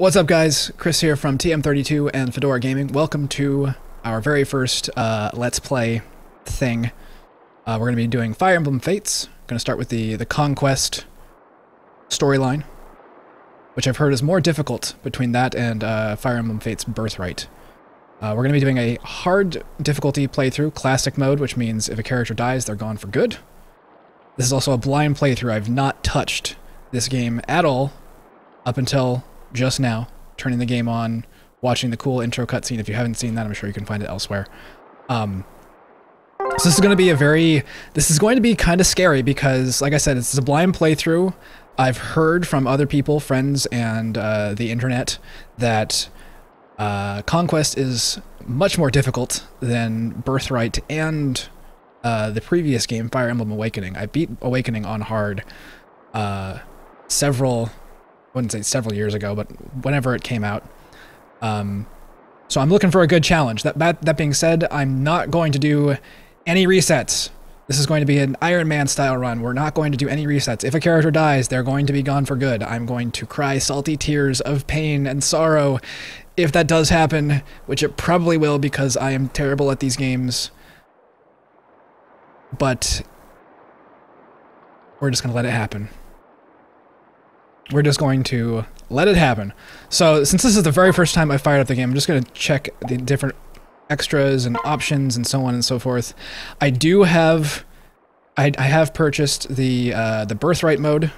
What's up, guys? Chris here from TM32 and Fedora Gaming. Welcome to our very first uh, Let's Play thing. Uh, we're going to be doing Fire Emblem Fates. Going to start with the, the Conquest storyline, which I've heard is more difficult between that and uh, Fire Emblem Fates Birthright. Uh, we're going to be doing a hard difficulty playthrough, classic mode, which means if a character dies, they're gone for good. This is also a blind playthrough. I've not touched this game at all up until just now, turning the game on, watching the cool intro cutscene. If you haven't seen that, I'm sure you can find it elsewhere. Um, so this is going to be a very, this is going to be kind of scary because, like I said, it's a blind playthrough. I've heard from other people, friends, and uh, the internet that uh, Conquest is much more difficult than Birthright and uh, the previous game, Fire Emblem Awakening. I beat Awakening on hard uh, several wouldn't say several years ago, but whenever it came out. Um, so I'm looking for a good challenge. That, that that being said, I'm not going to do any resets. This is going to be an Iron Man style run. We're not going to do any resets. If a character dies, they're going to be gone for good. I'm going to cry salty tears of pain and sorrow if that does happen, which it probably will because I am terrible at these games. But we're just going to let it happen we're just going to let it happen. So since this is the very first time I fired up the game, I'm just going to check the different extras and options and so on and so forth. I do have, I, I have purchased the uh, the birthright mode.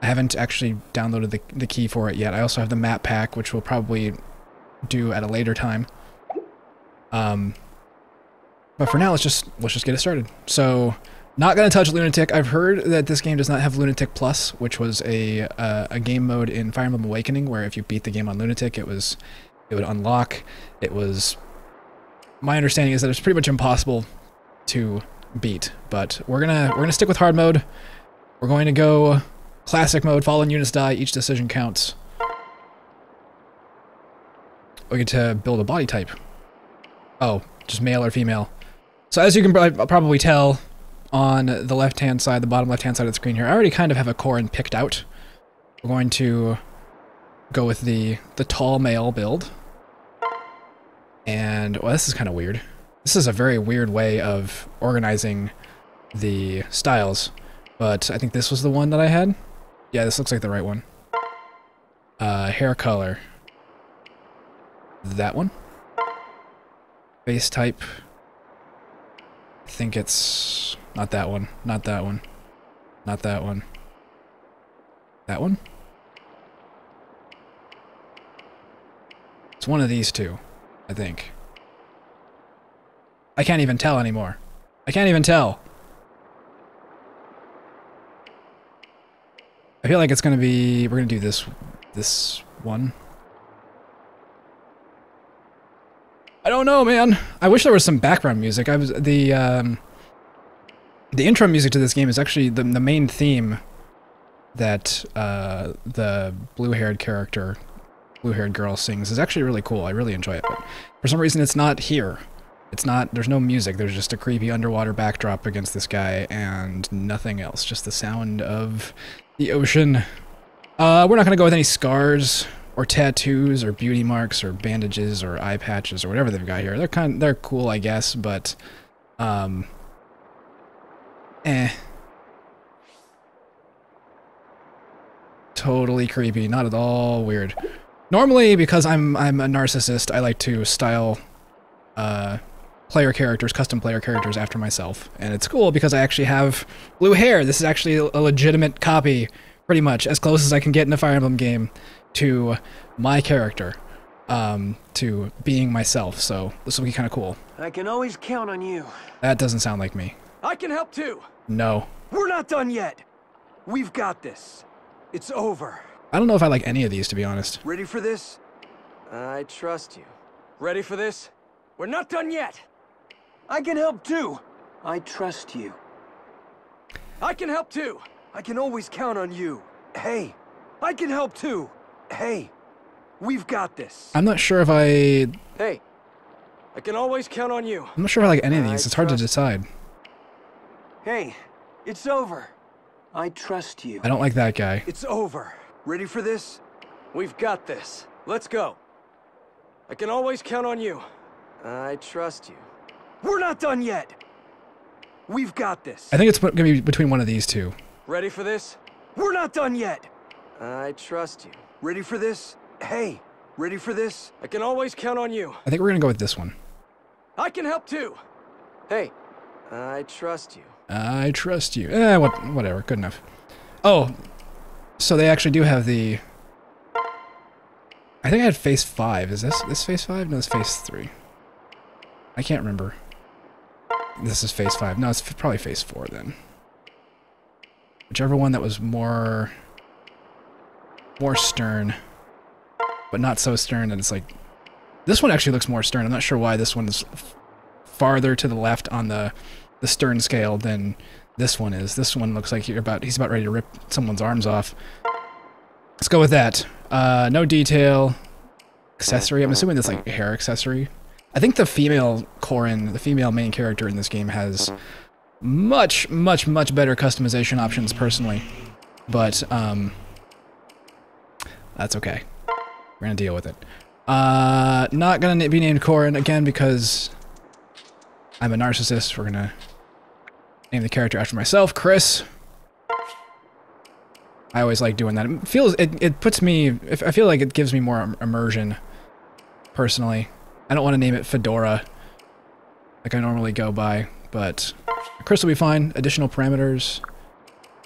I haven't actually downloaded the, the key for it yet. I also have the map pack, which we'll probably do at a later time. Um, but for now, let's just let's just get it started. So not gonna touch Lunatic. I've heard that this game does not have Lunatic Plus, which was a uh, a game mode in Fire Emblem Awakening, where if you beat the game on Lunatic, it was it would unlock. It was my understanding is that it's pretty much impossible to beat. But we're gonna we're gonna stick with hard mode. We're going to go classic mode. Fallen units die. Each decision counts. We get to build a body type. Oh, just male or female. So as you can probably tell, on the left-hand side, the bottom left-hand side of the screen here, I already kind of have a Corrin picked out. We're going to go with the, the tall male build. And, well, this is kind of weird. This is a very weird way of organizing the styles, but I think this was the one that I had. Yeah, this looks like the right one. Uh, hair color. That one. Face type. I think it's not that one. Not that one. Not that one. That one? It's one of these two, I think. I can't even tell anymore. I can't even tell. I feel like it's gonna be... We're gonna do this... this one. I don't know, man. I wish there was some background music. I was... the, um... The intro music to this game is actually the, the main theme that uh, the blue-haired character, blue-haired girl sings is actually really cool. I really enjoy it. But for some reason, it's not here. It's not, there's no music. There's just a creepy underwater backdrop against this guy and nothing else. Just the sound of the ocean. Uh, we're not going to go with any scars or tattoos or beauty marks or bandages or eye patches or whatever they've got here. They're kind they're cool, I guess, but um, Eh. Totally creepy, not at all weird. Normally, because I'm I'm a narcissist, I like to style uh, player characters, custom player characters after myself. And it's cool because I actually have blue hair. This is actually a legitimate copy, pretty much, as close as I can get in a Fire Emblem game to my character, um, to being myself. So this will be kind of cool. I can always count on you. That doesn't sound like me. I can help too. No. We're not done yet. We've got this. It's over. I don't know if I like any of these, to be honest. Ready for this? I trust you. Ready for this? We're not done yet. I can help too. I trust you. I can help too. I can always count on you. Hey, I can help too. Hey, we've got this. I'm not sure if I... Hey, I can always count on you. I'm not sure if I like any of these. I it's hard to decide. Hey, it's over. I trust you. I don't like that guy. It's over. Ready for this? We've got this. Let's go. I can always count on you. I trust you. We're not done yet! We've got this. I think it's going to be between one of these two. Ready for this? We're not done yet! I trust you. Ready for this? Hey, ready for this? I can always count on you. I think we're going to go with this one. I can help too. Hey, I trust you. I trust you. Eh, what, whatever. Good enough. Oh, so they actually do have the... I think I had phase 5. Is this this phase 5? No, it's phase 3. I can't remember. This is phase 5. No, it's probably phase 4 then. Whichever one that was more... More stern. But not so stern that it's like... This one actually looks more stern. I'm not sure why this one is farther to the left on the the stern scale than this one is. This one looks like you're about he's about ready to rip someone's arms off. Let's go with that. Uh, no detail. Accessory. I'm assuming that's like a hair accessory. I think the female Corrin, the female main character in this game, has much, much, much better customization options personally. But um, that's okay. We're gonna deal with it. Uh, not gonna be named Corrin again because I'm a narcissist. We're gonna name the character after myself, Chris. I always like doing that. It feels it, it puts me I feel like it gives me more immersion personally. I don't want to name it Fedora like I normally go by, but Chris will be fine. Additional parameters.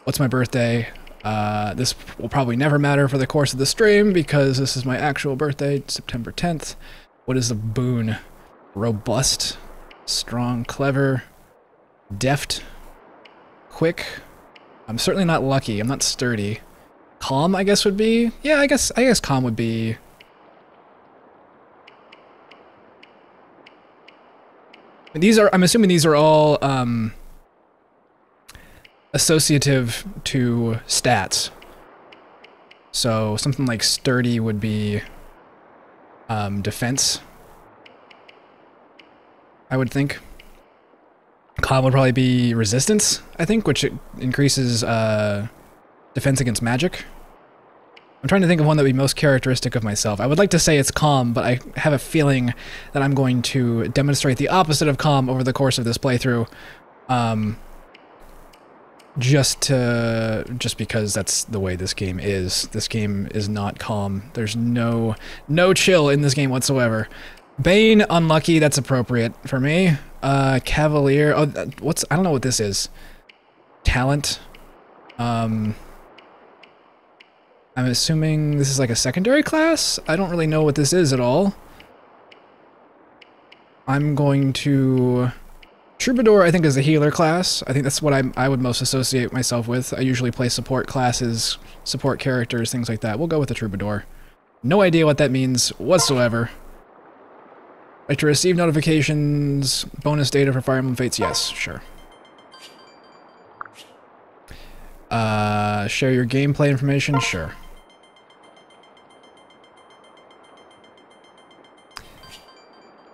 What's my birthday? Uh, this will probably never matter for the course of the stream because this is my actual birthday, September 10th. What is the boon? Robust, strong, clever, deft, quick. I'm certainly not lucky. I'm not sturdy. Calm, I guess, would be... Yeah, I guess I guess calm would be... These are... I'm assuming these are all, um... Associative to stats. So, something like sturdy would be... Um, defense. I would think. Calm would probably be resistance, I think, which increases uh, defense against magic. I'm trying to think of one that would be most characteristic of myself. I would like to say it's calm, but I have a feeling that I'm going to demonstrate the opposite of calm over the course of this playthrough. Um, just to, just because that's the way this game is. This game is not calm. There's no, no chill in this game whatsoever. Bane, unlucky, that's appropriate for me. Uh, Cavalier, oh, what's, I don't know what this is. Talent. Um, I'm assuming this is like a secondary class? I don't really know what this is at all. I'm going to... Troubadour, I think, is a healer class. I think that's what I, I would most associate myself with. I usually play support classes, support characters, things like that. We'll go with the Troubadour. No idea what that means whatsoever. Like to receive notifications, bonus data for Fire Emblem Fates? Yes, sure. Uh, share your gameplay information? Sure.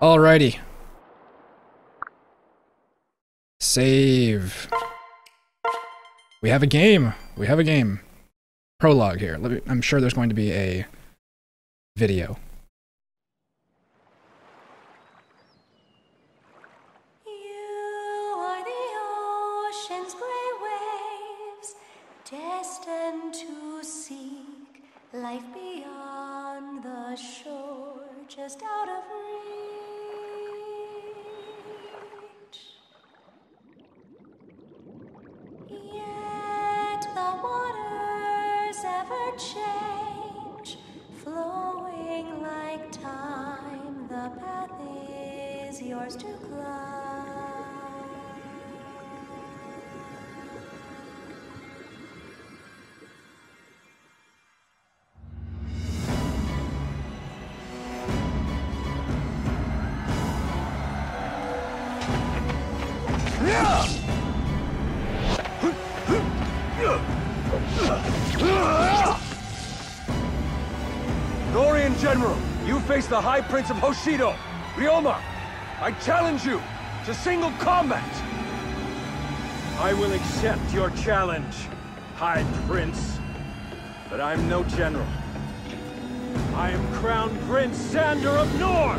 Alrighty. Save. We have a game. We have a game. Prologue here. Me, I'm sure there's going to be a video. Is yours to climb. General, you face the High Prince of Hoshido, Ryoma. I challenge you to single combat. I will accept your challenge, High Prince. But I'm no general. I am Crown Prince Xander of Nohr!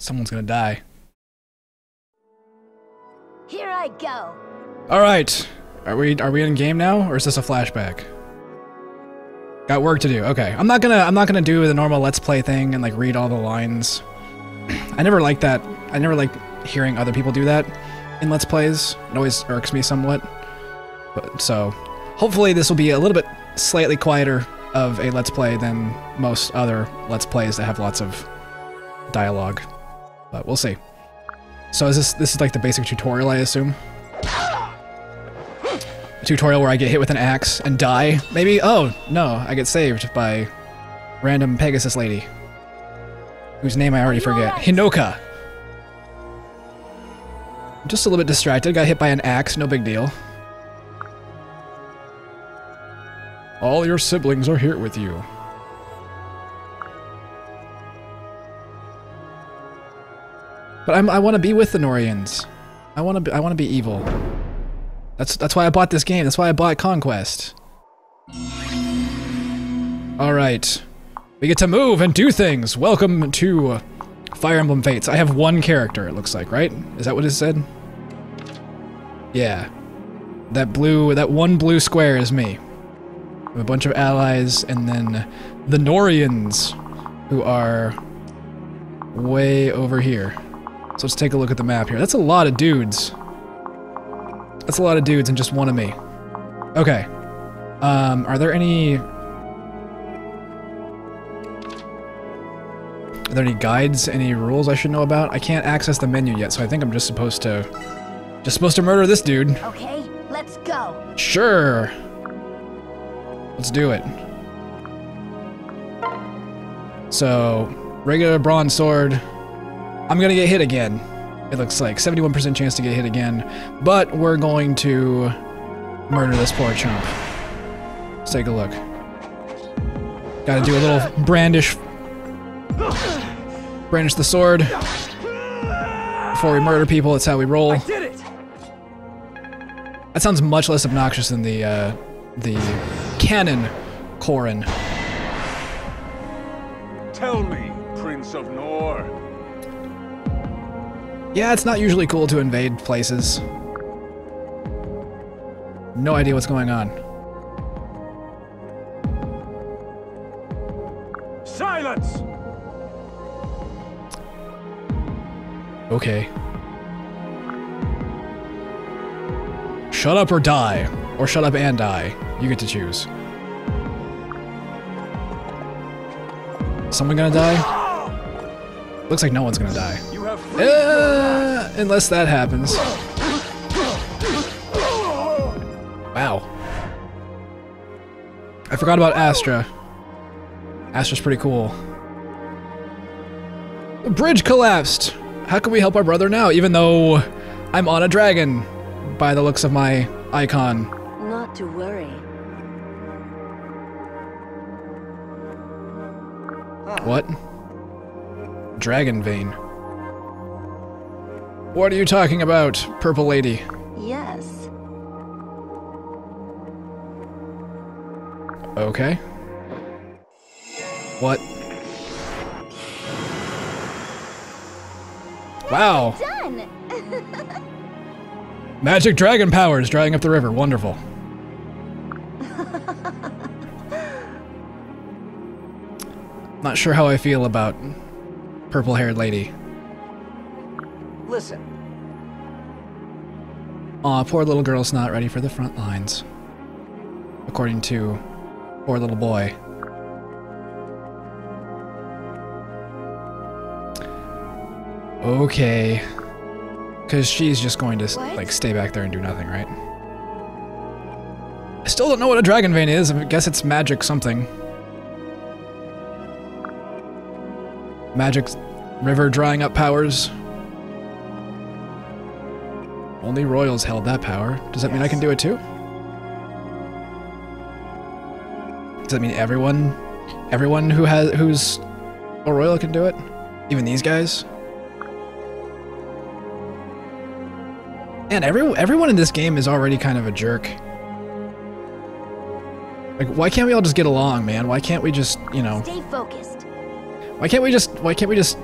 Someone's gonna die. Here I go. All right. Are we are we in game now, or is this a flashback? Got work to do. Okay. I'm not gonna I'm not gonna do the normal let's play thing and like read all the lines. I never like that. I never like hearing other people do that in let's plays. It always irks me somewhat. But so, hopefully this will be a little bit slightly quieter of a let's play than most other let's plays that have lots of dialogue. But we'll see. So is this this is like the basic tutorial, I assume? A tutorial where I get hit with an axe and die? Maybe? Oh, no, I get saved by random Pegasus lady. Whose name I already forget. Hinoka! Just a little bit distracted, got hit by an axe, no big deal. All your siblings are here with you. But I'm, I want to be with the Nohrians. I want to be, I want to be evil. That's that's why I bought this game. That's why I bought Conquest. All right. We get to move and do things. Welcome to Fire Emblem Fates. I have one character, it looks like, right? Is that what it said? Yeah. That blue, that one blue square is me. a bunch of allies, and then the Nohrians, who are way over here. So let's take a look at the map here. That's a lot of dudes. That's a lot of dudes and just one of me. Okay. Um, are there any... Are there any guides, any rules I should know about? I can't access the menu yet, so I think I'm just supposed to... Just supposed to murder this dude. Okay, let's go. Sure. Let's do it. So, regular bronze sword. I'm gonna get hit again. It looks like 71% chance to get hit again, but we're going to murder this poor chump. Let's take a look. Gotta do a little brandish. Brandish the sword. Before we murder people, that's how we roll. Did it! That sounds much less obnoxious than the, uh, the canon Corrin. Tell me, Prince of Nohr, Yeah, it's not usually cool to invade places. No idea what's going on. Silence! Okay. Shut up or die. Or shut up and die. You get to choose. Someone gonna die? Looks like no one's gonna die. You have free Uh, unless that happens. Wow. I forgot about Astra. Astra's pretty cool. The bridge collapsed! How can we help our brother now, even though I'm on a dragon, by the looks of my icon? Not to worry. What? Dragon vein. What are you talking about, purple lady? Yes. Okay. What? Wow. Done. Magic dragon powers drying up the river. Wonderful. Not sure how I feel about purple haired lady. Listen, Aw, poor little girl's not ready for the front lines. According to poor little boy. Okay. Because she's just going to, What? like, stay back there and do nothing, right? I still don't know what a dragon vein is. I guess it's magic something. Magic river drying up powers. Only royals held that power. Does that mean I can do it too? Does that mean everyone, everyone who has who's a royal can do it? Even these guys? And every everyone in this game is already kind of a jerk. Like, why can't we all just get along, man? Why can't we just, you know, Stay focused. why can't we just, why can't we just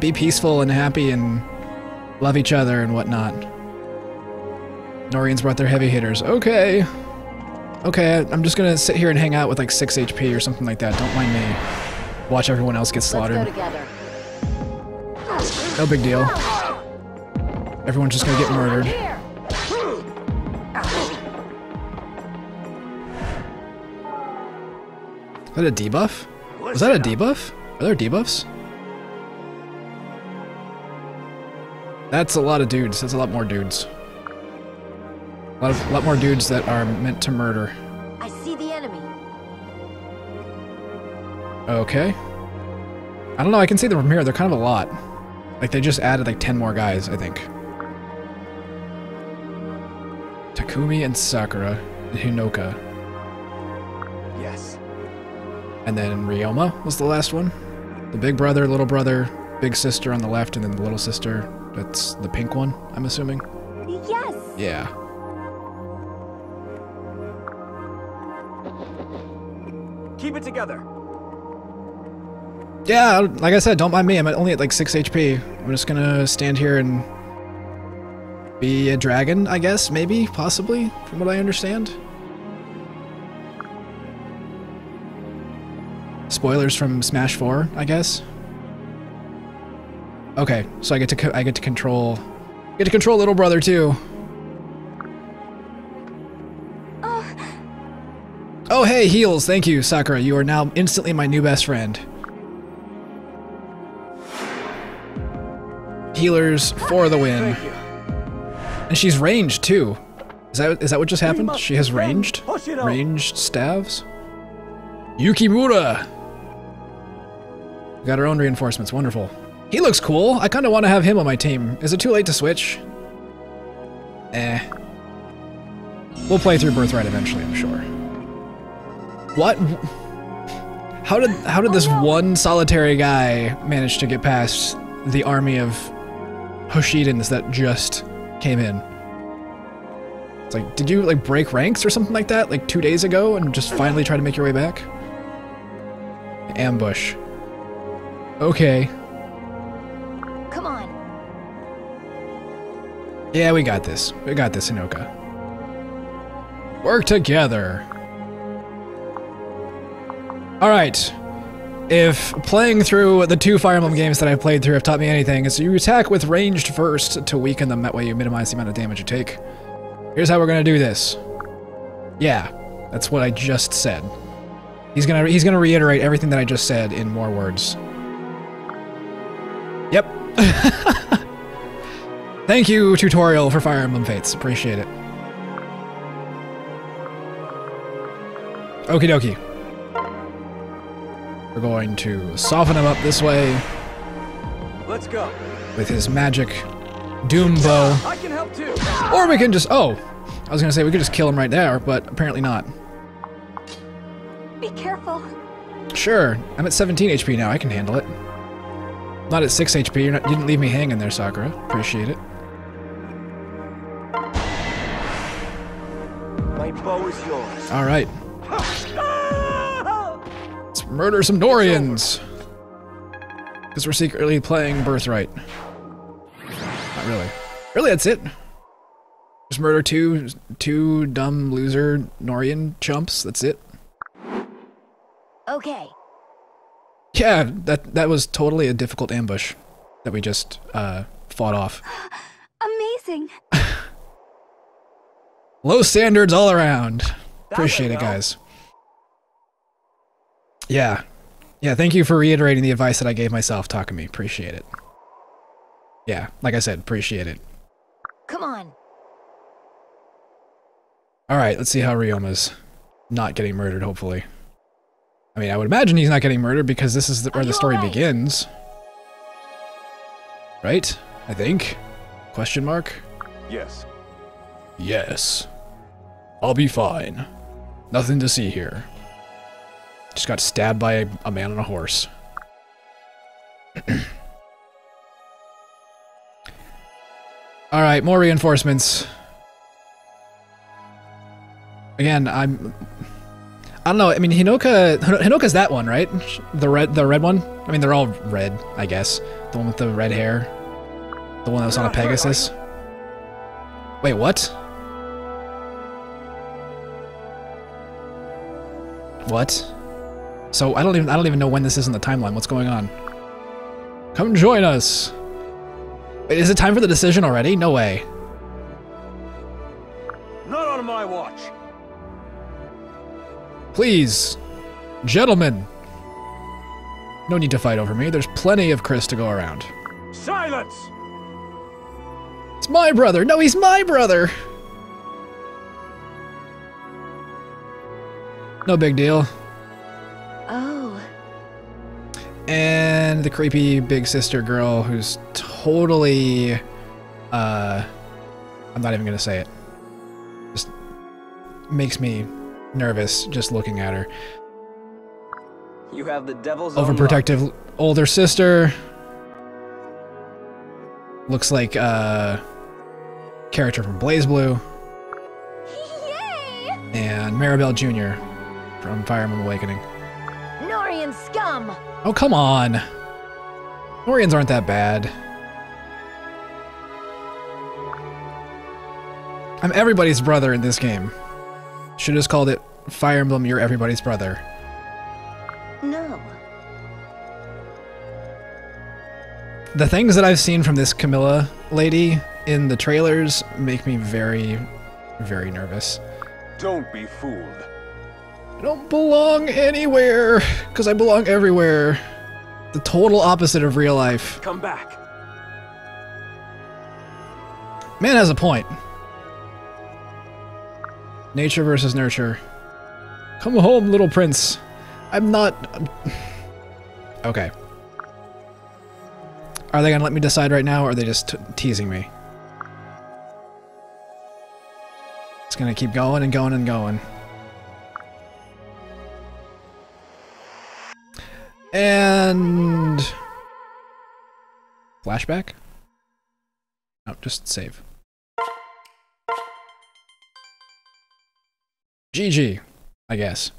be peaceful and happy and love each other and whatnot? Nohrians brought their heavy hitters. Okay. Okay, I'm just gonna sit here and hang out with like 6 HP or something like that. Don't mind me. Watch everyone else get slaughtered. No big deal. Everyone's just gonna get murdered. Is that a debuff? Was that a debuff? Are there debuffs? That's a lot of dudes. That's a lot more dudes. A lot, of, a lot more dudes that are meant to murder. I see the enemy. Okay. I don't know, I can see them from here. They're kind of a lot. Like, they just added like 10 more guys, I think. Takumi and Sakura and Hinoka. Yes. And then Ryoma was the last one. The big brother, little brother, big sister on the left, and then the little sister. That's the pink one, I'm assuming. Yes. Yeah. Keep it together. Yeah, like I said, don't mind me. I'm at- only at like 6 HP. I'm just gonna stand here and be a dragon, I guess, maybe, possibly, from what I understand. Spoilers from Smash 4, I guess. Okay, so I get to co- I get to control get to control little brother too. Oh, hey, heals. Thank you, Sakura. You are now instantly my new best friend. Healers for the win. And she's ranged too. Is that is that what just happened? She has ranged ranged staves. Yukimura. Got her own reinforcements. Wonderful. He looks cool. I kind of want to have him on my team. Is it too late to switch? Eh. We'll play through Birthright eventually, I'm sure. What? How did how did this one solitary guy manage to get past the army of Hoshidans that just came in? It's like, did you like break ranks or something like that, like two days ago, and just finally try to make your way back? Ambush. Okay. Yeah, we got this. We got this, Hinoka. Work together. Alright. If playing through the two Fire Emblem games that I've played through have taught me anything, it's you attack with ranged first to weaken them, that way you minimize the amount of damage you take. Here's how we're gonna do this. Yeah, that's what I just said. He's gonna he's gonna reiterate everything that I just said in more words. Yep. Thank you, tutorial for Fire Emblem Fates. Appreciate it. Okie dokie. We're going to soften him up this way Let's go. with his magic Doom Bow. I can help too. Or we can just. Oh! I was gonna say we could just kill him right there, but apparently not. Be careful. Sure, I'm at 17 HP now. I can handle it. Not at 6 HP. You're not, you didn't leave me hanging there, Sakura. Appreciate it. All right. Let's murder some Nohrians. Because we're secretly playing Birthright. Not really. Really, that's it. Just murder two, two dumb loser Nohrian chumps. That's it. Okay. Yeah, that that was totally a difficult ambush that we just uh, fought off. Amazing. Low standards all around. Appreciate it, guys. Yeah. Yeah, thank you for reiterating the advice that I gave myself, Takumi. Appreciate it. Yeah, like I said, appreciate it. Come on. Alright, let's see how Ryoma's not getting murdered, hopefully. I mean, I would imagine he's not getting murdered because this is the, where the story alright? begins. Right? I think? Question mark? Yes. Yes. I'll be fine. Nothing to see here. Just got stabbed by a, a man on a horse. Alright, more reinforcements. Again, I'm... I don't know, I mean, Hinoka... Hinoka's that one, right? The red the red one? I mean, they're all red, I guess. The one with the red hair. The one that was on a Pegasus. Wait, what? What? So I don't even I don't even know when this is in the timeline. What's going on? Come join us. Wait, is it time for the decision already? No way. Not on my watch. Please, gentlemen. No need to fight over me. There's plenty of Chris to go around. Silence! It's my brother. No, he's my brother. No big deal. Oh. and the creepy big sister girl who's totally uh I'm not even gonna say it. Just makes me nervous just looking at her. You have the devil's own. Overprotective older sister. Looks like uh character from BlazBlue. Yay! And Maribelle Jr. from Fire Emblem Awakening. Nohrian scum! Oh, come on. Nohrians aren't that bad. I'm everybody's brother in this game. Should have just called it Fire Emblem You're Everybody's Brother. No. The things that I've seen from this Camilla lady in the trailers make me very, very nervous. Don't be fooled. I don't belong anywhere, because I belong everywhere. The total opposite of real life. Come back. Man has a point. Nature versus nurture. Come home, little prince. I'm not. Um, okay. Are they gonna let me decide right now, or are they just t- teasing me? It's gonna keep going and going and going. And. Flashback? No, just save. GG, I guess.